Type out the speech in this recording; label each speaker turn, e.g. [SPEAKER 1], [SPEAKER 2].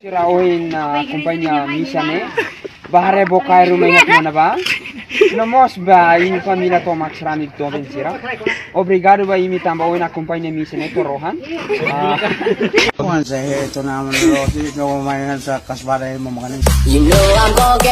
[SPEAKER 1] Siraoin uh, na kumpanya misa ne. bahare bokai rumah ingat mana ba Nomos ba ini família toma xrani to vencira obrigado ba imi tamba oina kumpanya misa ne to rohan Ah,
[SPEAKER 2] Kung sa heto naman roti, no mai han sa kasbara mo makanin.
[SPEAKER 3] You know I'm gonna get